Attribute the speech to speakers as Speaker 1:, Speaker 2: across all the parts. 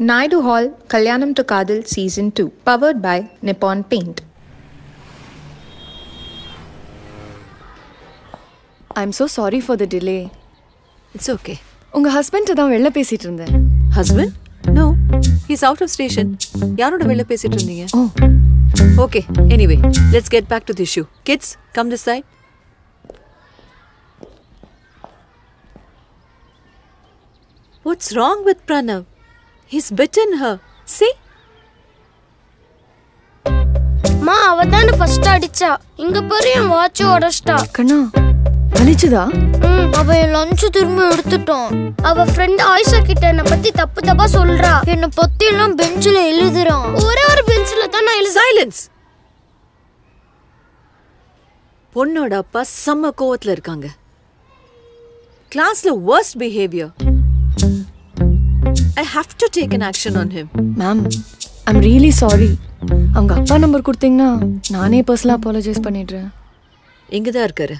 Speaker 1: Naidu Hall Kalyanam to Kadal Season 2, powered by Nippon Paint.
Speaker 2: I'm so sorry for the delay
Speaker 3: it's okay
Speaker 2: உங்க husband தான் வெளில பேசிட்டு இருந்தேன்.
Speaker 3: Husband no he's out of station யாரோட வெளில பேசிட்டு இருந்தீங்க?
Speaker 2: ஓ
Speaker 3: okay anyway let's get back to the issue kids come this side what's wrong with Pranav he's bitten her see?
Speaker 4: மா அவ தானே ஃபர்ஸ்ட் அடிச்சா. இங்க பாரு என் வாட்ச் உடைச்சிட்டா.
Speaker 2: கண்ணா வலிச்சுதா?
Speaker 4: அவ என் லஞ்ச் திரும்ப எடுத்துட்டான். அவ ஃப்ரெண்ட் ஆயிஷா கிட்ட என்ன பத்தி தப்பு தப்பா சொல்றா. என்ன பத்தி எல்லாம் பெஞ்சில எழுதுறான். ஒரே ஒரு பெஞ்சில தான் நான் எழுத
Speaker 3: சைலன்ஸ் பொண்ணோட அப்பா செம்ம கோவத்துல இருக்காங்க. கிளாஸ்ல worst behaviour I have to take an action on him.
Speaker 2: Ma'am I'm really sorry அவங்க அப்பா நம்பர் கொடுத்தீங்கன்னா நானே பர்சனலாக அப்பாலஜைஸ் பண்ணிடுறேன்.
Speaker 3: இங்க தான் இருக்காரு.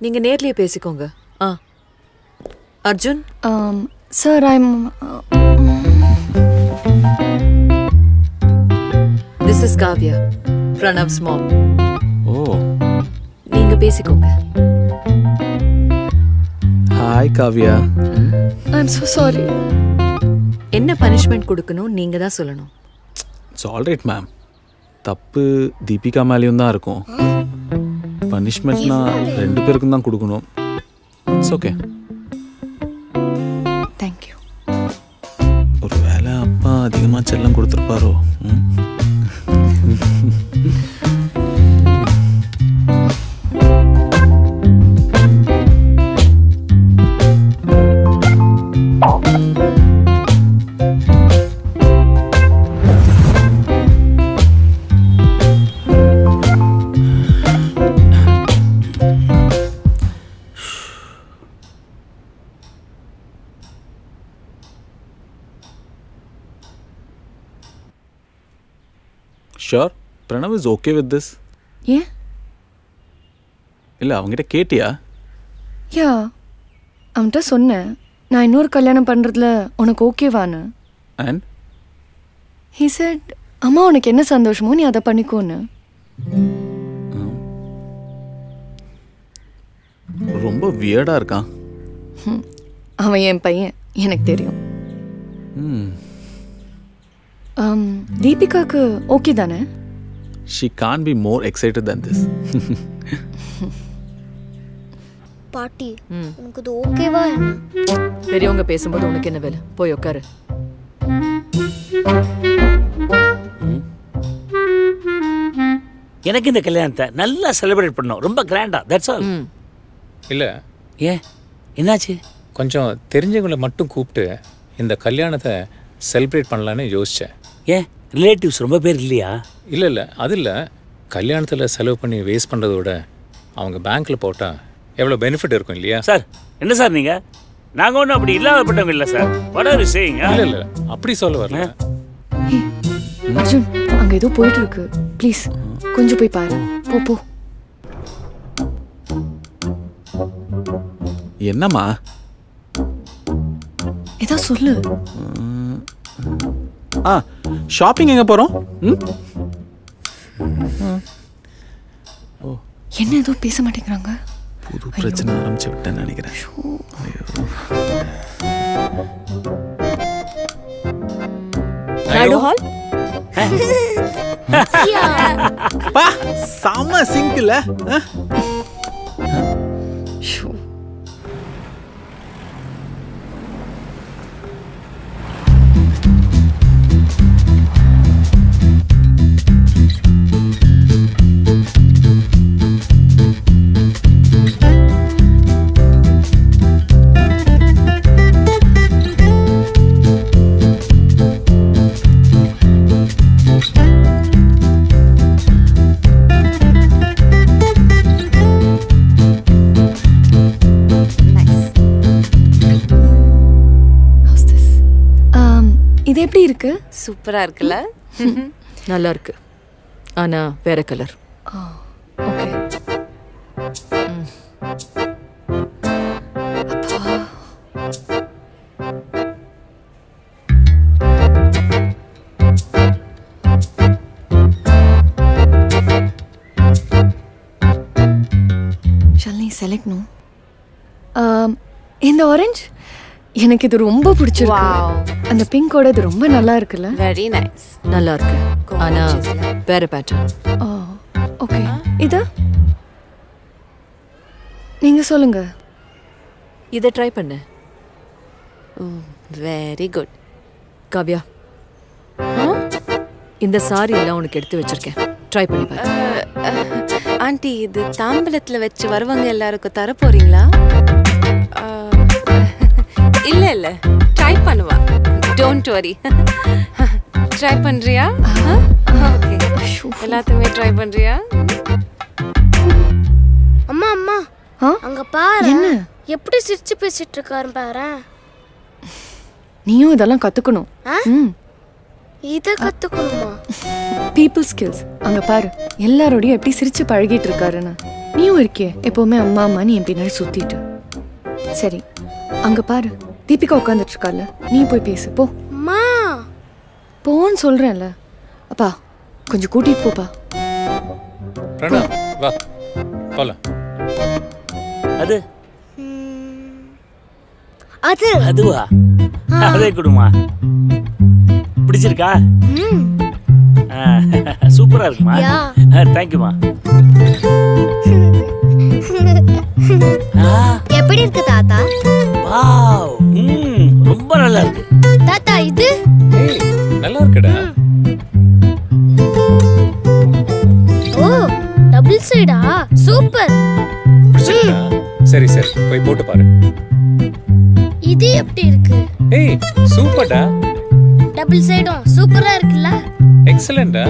Speaker 3: நீங்க நேர்லயே பேசிக்கோங்க. ஆ. Arjun?
Speaker 2: Sir I'm
Speaker 3: this is Kavya Pranav's mom
Speaker 5: oh.
Speaker 3: நீங்க பேசிக்கோங்க.
Speaker 5: Hi Kavya
Speaker 2: I'm so sorry
Speaker 3: என்ன பனிஷ்மெண்ட் கொடுக்கணும் நீங்க தான் சொல்லணும்.
Speaker 5: இட்ஸ் ஆல்ரைட் மேம் தப்பு தீபிகா மேலேயும் தான் இருக்கும். பனிஷ்மெண்ட்னா ரெண்டு பேருக்கும் தான் கொடுக்கணும். இட்ஸ் ஓகே
Speaker 2: தேங்க்யூ
Speaker 5: ஒரு வேளை அப்பா அதிகமாக செல்லம் கொடுத்துருப்பாரோ? ம்? Sure Pranav is okay with this
Speaker 2: ஏன்
Speaker 5: இல்லை அவங்ககிட்ட கேட்டியா?
Speaker 2: யா அவன்கிட்ட சொன்னேன். நான் இன்னொரு கல்யாணம் பண்ணுறதுல உனக்கு ஓகேவான்னு
Speaker 5: அண்ட்
Speaker 2: ஹீ செட் அம்மா உனக்கு என்ன சந்தோஷமோ நீ அதை பண்ணிக்கோன்னு.
Speaker 5: ரொம்ப வியர்டாக இருக்கான்.
Speaker 2: ஹம், அவன் என் பையன் எனக்கு தெரியும்.
Speaker 5: ம்.
Speaker 2: தீபிகாக்கு ஓகே தானே?
Speaker 5: She can be more excited than this
Speaker 4: பாட்டி உனக்கு இது ஓகேவா என்ன?
Speaker 3: பெரியவங்க பேசும்போது உனக்கு என்ன வேலை? போய் உட்காரு
Speaker 6: எனக்கு இந்த கல்யாணத்தை நல்லா செலிப்ரேட் பண்ணோம் ரொம்ப கிராண்டா தட்ஸ் ஆல்
Speaker 7: இல்லை.
Speaker 6: ஏன்? என்னாச்சு?
Speaker 7: கொஞ்சம் தெரிஞ்சவங்களை மட்டும் கூப்பிட்டு இந்த கல்யாணத்தை செலிப்ரேட் பண்ணலான்னு யோசித்தேன்
Speaker 6: ஏன்? ரிலேட்டிவ்ஸ் ரொம்ப பேர் இல்லையா?
Speaker 7: இல்லை இல்லை. அது இல்லை. கல்யாணத்தில் செலவு பண்ணி வேஸ்ட் பண்ணுறத விட அவங்க பேங்க்கில் போட்டால் எவ்வளோ பெனிஃபிட் இருக்கும் இல்லையா?
Speaker 6: சார் என்ன சார் நீங்க? நாங்க ஒன்றும் அப்படி இல்லாதப்பட்டவங்க இல்லை சார். வட செய்யுங்க
Speaker 7: இல்லை இல்லை. அப்படி சொல்ல வரல.
Speaker 2: அர்ஜுன் அங்க ஏதோ போயிட்டு இருக்கு ப்ளீஸ் கொஞ்சம் போய் பாரு. போ போ.
Speaker 5: என்னம்மா?
Speaker 2: ஏதோ சொல்லு.
Speaker 5: ஆ ஷாப்பிங் எங்கே போகிறோம்
Speaker 2: என்ன ஏதோ பேச மாட்டேங்கிறாங்க?
Speaker 5: புது பிரச்சனை ஆரம்பிச்சு விட்டேன்னு நினைக்கிறேன்.
Speaker 3: ஹால்?
Speaker 5: பா செம்ம சிங்கிள்
Speaker 2: எப்படி இருக்கு?
Speaker 8: சூப்பரா இருக்குல்ல?
Speaker 3: நல்லா இருக்கு ஆனா வேற கலர்.
Speaker 2: ஓகே. இந்த ஆரஞ்சு எனக்கு இது ரொம்ப பிடிச்சிருக்கு. அந்த பிங்கோட இது ரொம்ப நல்லா இருக்குல்ல?
Speaker 8: வெரி நைஸ்
Speaker 3: நல்லா இருக்கு. ஆனா வேற பேட்டர்ன்
Speaker 2: ஓ ஓகே இது? நீங்க சொல்லுங்க.
Speaker 3: இதை ட்ரை பண்ணு.
Speaker 8: Very good
Speaker 3: Kavya. இந்த சாரி எல்லாம் உனக்கு எடுத்து வச்சிருக்கேன். ட்ரை பண்ணி பாரு.
Speaker 8: ஆண்டி இது தாம்பலத்துல வச்சு வருவாங்க எல்லாருக்கும் தர போறீங்களா இல்ல இல்ல. ட்ரை பண்ணுவா. டோன்ட் வரி ட்ரை பண்றியா? ஓகே எல்லாத்தையுமே ட்ரை பண்றியா?
Speaker 4: அம்மா அம்மா.
Speaker 2: ஆ?
Speaker 4: அங்க பாரு.
Speaker 2: என்ன?
Speaker 4: எப்படி சிரிச்சு பேசிட்டு இருக்காரு பாரு.
Speaker 2: நீயும் இதெல்லாம் கத்துக்கணும்.
Speaker 4: இத கத்துக்கணுமா?
Speaker 2: பீப்புள் ஸ்கில்ஸ் அங்க பாரு. எல்லாரோடையும் எப்படி சிரிச்சு பழகிட்டு இருக்காருன்னு. நீயும் இருக்கியே. எப்பவுமே அம்மா அம்மா நீ என் பின்னாடி சுத்திட்டு. சரி. அங்க பாரு. தீபிகா உட்காந்துட்டு இருக்கால நீ போய் பேசு போ. போன்னு சொல்றேன்ல. அப்பா கொஞ்சம் கூட்டிட்டு போப்பா.
Speaker 7: பிரணவ் வா. போலாம்.
Speaker 6: அது?
Speaker 4: அது.
Speaker 6: அதுவா? அதே கொடுமா. பிடிச்சிருக்கா? சூப்பரா இருக்குமா. தேங்க்யூமா
Speaker 4: எப்படி இருக்கு தாத்தா?
Speaker 6: வாவ். ரொம்ப நல்லா இருக்கு
Speaker 4: தாத்தா இது?
Speaker 7: ஏய் நல்லா இருக்குடா
Speaker 4: ஓ டபுள் சைடா? சூப்பர்.
Speaker 7: சரி சரி போய் போட்டு பாரு.
Speaker 4: இது எப்படி இருக்கு?
Speaker 7: ஏய் சூப்பர்டா.
Speaker 4: டபுள் சைடும் சூப்பரா இருக்குல்ல?
Speaker 7: எக்ஸலண்டா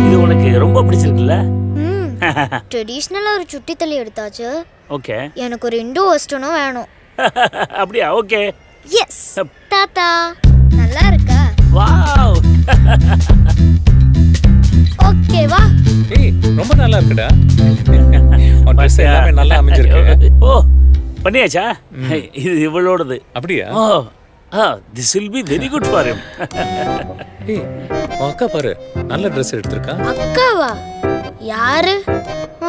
Speaker 6: இது உனக்கு ரொம்ப பிடிச்சிருக்குல்ல?
Speaker 4: ம். ட்ரெடிஷ்னலா ஒரு சுட்டி தள்ளி எடுத்தாச்சு.
Speaker 6: ஓகே.
Speaker 4: எனக்கு ஒரு இண்டோ வெஸ்டர்னும் வேணும்.
Speaker 6: அப்படியா? ஓகே.
Speaker 4: எஸ் தாத்தா. நல்லா இருக்கா?
Speaker 6: வாவ்.
Speaker 4: ஓகேவா
Speaker 7: ஏய் ரொம்ப நல்லா இருக்குடா. உன் ட்ரெஸ் எல்லாமே நல்லா அமைஞ்சிருக்கு.
Speaker 6: ஓ பண்ணியாச்சா? இது இவளோடது.
Speaker 7: அப்படியா?
Speaker 6: ஓ ஆ this will be very good for him.
Speaker 7: ஏய் அக்கா பாரு நல்ல ட்ரெஸ் எடுத்திருக்கா.
Speaker 4: அக்காவா? யாரு?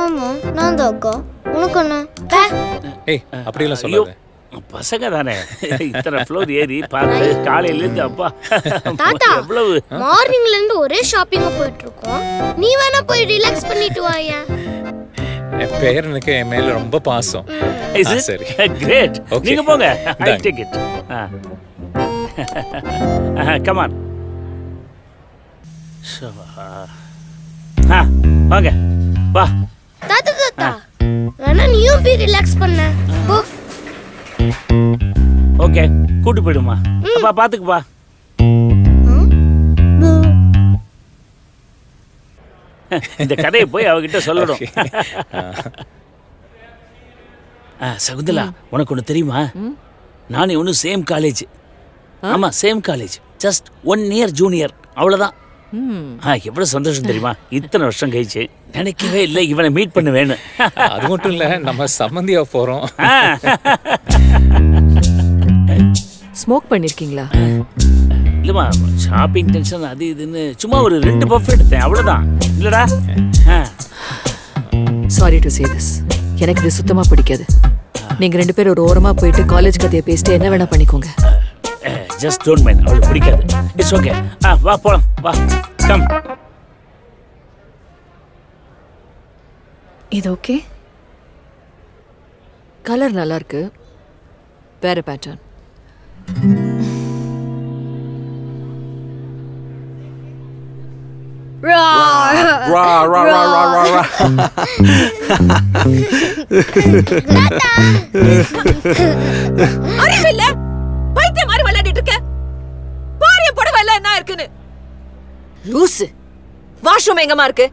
Speaker 4: ஆமா நான் தான் அக்கா. உனக்கு என்ன.
Speaker 7: ஏய் அப்படியெல்லாம் சொல்லாத.
Speaker 6: பசங்க தானே இத்தனை ஃப்ளோர் ஏறி பார்த்து காலையில இருந்து அப்பா
Speaker 4: தாத்தா
Speaker 6: எவ்வளவு?
Speaker 4: மார்னிங்ல இருந்து ஒரே ஷாப்பிங்க போயிட்டு இருக்கோம் நீ வேணா போய் ரிலாக்ஸ் பண்ணிட்டு வாயா
Speaker 7: என் பேரனுக்கு என் மேல ரொம்ப பாசம்.
Speaker 6: Is
Speaker 7: ah,
Speaker 6: it?
Speaker 7: சரி.
Speaker 6: Great.
Speaker 7: Okay.
Speaker 6: நீங்க போங்க. ஐ. Take it come on ah. வாங்க. வா.
Speaker 4: தாத்தா தாத்தா. வேணா நீயும் போய் ரிலாக்ஸ் பண்ண. போ.
Speaker 6: ஓகே கூட்டு போயிடுமா. அப்பா பாத்துக்குப்பா. இந்த கதையை போய் அவகிட்ட சொல்லணும். ஆ, சகுந்தலா உனக்கு ஒன்று தெரியுமா? நானே ஒன்று சேம் காலேஜ் ஆமா same college just one year junior அவ்வளோதான் ஆ எவ்வளவு சந்தோஷம் தெரியுமா? இத்தனை வருஷம் கழிச்சு. நினைக்கவே இல்லை இவனை மீட் பண்ணுவேன்னு.
Speaker 7: அது மட்டும் இல்ல நம்ம சம்மந்தியா போறோம்.
Speaker 3: ஸ்மோக் பண்ணிருக்கீங்களா?
Speaker 6: இல்லைம்மா ஷாப்பிங் டென்ஷன் அது இதுன்னு சும்மா ஒரு ரெண்டு பஃப் எடுத்தேன் அவ்வளோதான் இல்லடா.
Speaker 3: சாரி டு சே திஸ் எனக்கு இது சுத்தமா பிடிக்காது. நீங்க ரெண்டு பேரும் ஒரு ஓரமா போயிட்டு காலேஜ் கதையை பேசிட்டு என்ன வேணா பண்ணிக்கோங்க.
Speaker 6: ஜஸ்ட் டோன்ட் மைண்ட் அவளுக்கு பிடிக்காது. இட்ஸ் ஓகே ஆ வா போலாம். வா. கம்
Speaker 2: இது ஓகே
Speaker 3: கலர் நல்லா இருக்கு வேற பேட்டர்ன்
Speaker 9: அறிவில்ல லூசு வாஷ்ரூம் எங்கம்மா இருக்கு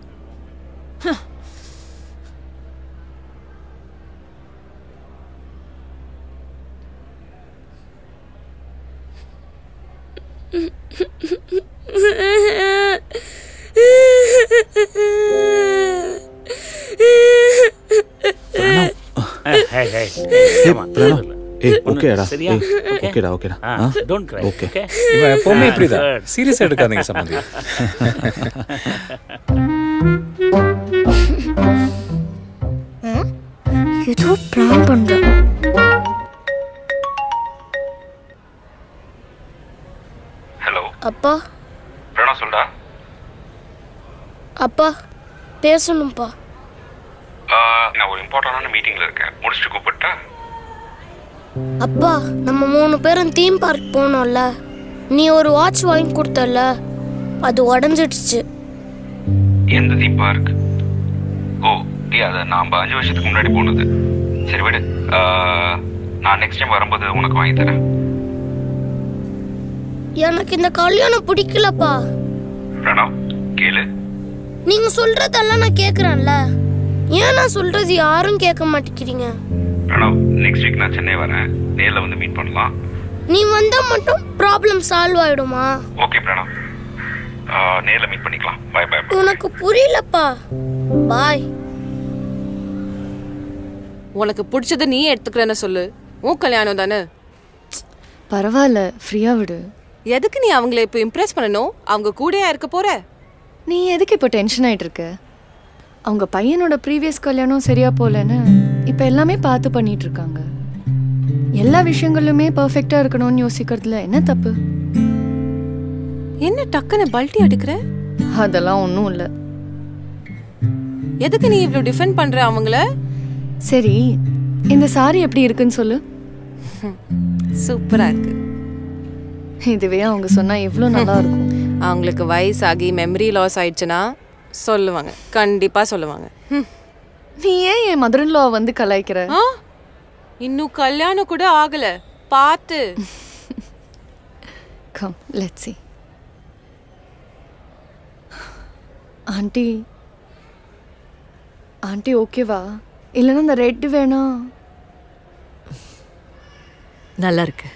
Speaker 6: ஹே ஹே
Speaker 5: பிரணவ் ஏய் ஓகேடா
Speaker 6: சரியா?
Speaker 5: ஓகேடா ஓகேடா
Speaker 6: டோன்ட் கிரை. ஓகே
Speaker 7: இவன் எப்பவுமே. சீரியஸா எடுக்காதீங்க சம்மந்தி
Speaker 4: ஏதோ பிளான் பண்றான்
Speaker 10: ஹலோ
Speaker 4: அப்பா
Speaker 10: பிரணவ் சொல்டா
Speaker 4: அப்பா பேசணும்ப்பா
Speaker 10: நான் ஒரு இம்பார்ட்டண்டான மீட்டிங்ல இருக்கேன் முடிச்சுட்டு கூப்பிட்டா
Speaker 4: அப்பா நம்ம மூணு பேரும் தீம் பார்க் போனோம்ல. நீ ஒரு வாட்ச் வாங்கி கொடுத்தல அது உடஞ்சிடுச்சு.
Speaker 10: எந்த தீம் பார்க் ஓ ஏ அதை நான் அஞ்சு வருஷத்துக்கு முன்னாடி போனது. சரி விடு. நான் நெக்ஸ்ட் டைம் வரும்போது உனக்கு வாங்கி தரேன்.
Speaker 4: எனக்கு இந்த கல்யாணம் பிடிக்கலப்பா.
Speaker 10: பிரணவ் கேளு.
Speaker 4: நீங்க சொல்றதெல்லாம் நான் கேக்குறேன்ல. ஏன் நான் சொல்றது யாரும் கேட்க மாட்டேங்கிறீங்க?
Speaker 10: பிரணவ் நெக்ஸ்ட் வீக் நான் சென்னை வரேன். நேர்ல வந்து மீட் பண்ணலாம்.
Speaker 4: நீ வந்தா மட்டும் ப்ராப்ளம் சால்வ் ஆயிடுமா?
Speaker 10: ஓகே பிரணவ். நேர்ல மீட் பண்ணிக்கலாம். பை பை
Speaker 4: உனக்கு புரியலப்பா. பாய்
Speaker 8: உனக்கு பிடிச்சதை நீ எடுத்துக்கிறேன்னு சொல்லு. உன் கல்யாணம் தானே?
Speaker 2: பரவாயில்ல ஃப்ரீயா விடு.
Speaker 8: எதுக்கு நீ அவங்கள இப்போ இம்ப்ரெஸ் பண்ணணும்? அவங்க கூடயா இருக்க போற?
Speaker 2: நீ எதுக்கு இப்போ டென்ஷன் ஆயிட்டு இருக்க? அவங்க பையனோட ப்ரீவியஸ் கல்யாணம் சரியா போலன்னு இப்போ எல்லாமே பார்த்து பண்ணிட்டு இருக்காங்க எல்லா விஷயங்களுமே பர்ஃபெக்டா இருக்கணும்னு யோசிக்கிறதுல என்ன தப்பு?
Speaker 8: என்ன டக்குன்னு பல்ட்டி அடிக்கிற?
Speaker 2: அதெல்லாம் ஒன்றும் இல்லை.
Speaker 8: எதுக்கு நீ இவ்ளோ டிஃபெண்ட் பண்ற அவங்கள?
Speaker 2: சரி இந்த சாரி எப்படி இருக்குன்னு சொல்லு.
Speaker 8: சூப்பரா இருக்கு.
Speaker 2: இதுவே அவங்க சொன்னா எவ்வளோ நல்லா இருக்கும்.
Speaker 8: அவங்களுக்கு வயசாகி மெமரி லாஸ் ஆயிடுச்சுன்னா சொல்லுவாங்க. கண்டிப்பா சொல்லுவாங்க. ஹம்.
Speaker 2: நீ ஏன் என் மதர் லா வந்து கலாய்க்கிற?
Speaker 8: இன்னும் கல்யாணம் கூட ஆகல. பார்த்து.
Speaker 2: Come let's see. Aunty aunty ஓகேவா இல்லைன்னா இந்த ரெட் வேணாம்
Speaker 3: நல்லா இருக்கு.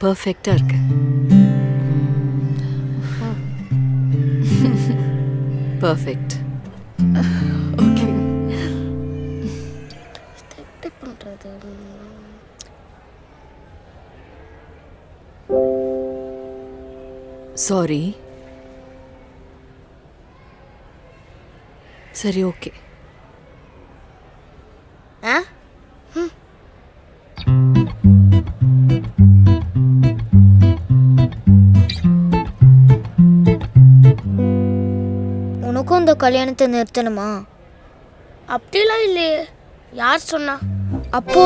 Speaker 3: பர்ஃபெக்டா இருக்கு. பர்ஃபெக்ட்
Speaker 4: பண்றது
Speaker 3: சாரி சரி ஓகே
Speaker 4: ஆ உனக்கும் இந்த கல்யாணத்தை நிறுத்தணுமா அப்படிலாம் இல்லையே யார் சொன்னா அப்போ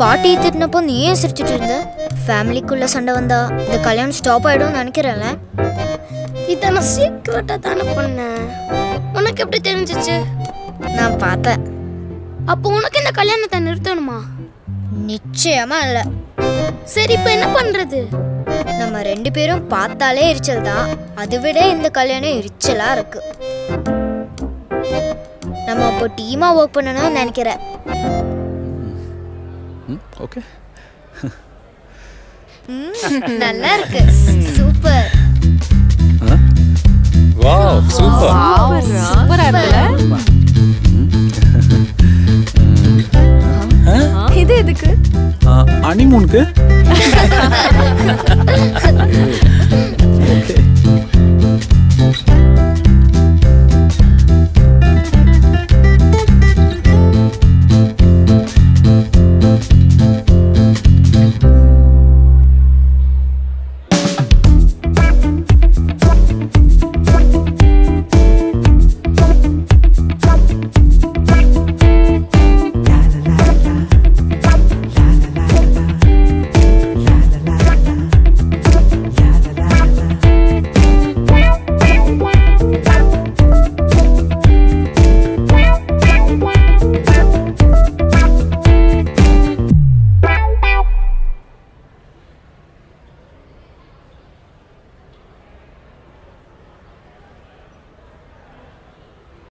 Speaker 4: பாட்டி திட்டினப்போ நீ ஏன் சிரிச்சிட்டு இருந்த? ஃபேமிலிக்குள்ள சண்டை வந்தா இந்த கல்யாணம் ஸ்டாப் ஆயிடும்னு நினைக்கிறேன்ல. இதை நான் சீக்கிரட்டா தானே பண்ணேன் உனக்கு எப்படி தெரிஞ்சிச்சு? நான் பார்த்தேன். அப்போ உனக்கு இந்த கல்யாணத்தை நிறுத்தணுமா? நிச்சயமா இல்ல. சரி இப்போ என்ன பண்றது? நம்ம ரெண்டு பேரும் பார்த்தாலே எரிச்சல் தான். அதை விட இந்த கல்யாணம் எரிச்சலா இருக்கு. நம்ம இப்போ டீமா ஒர்க் பண்ணணும்னு நினைக்கிறேன்.
Speaker 5: ஓகே.
Speaker 4: நல்லா இருக்கு சூப்பர்.
Speaker 7: Wow super.
Speaker 8: சூப்பரா
Speaker 2: இது எதுக்கு?
Speaker 5: அனிமூனுக்கு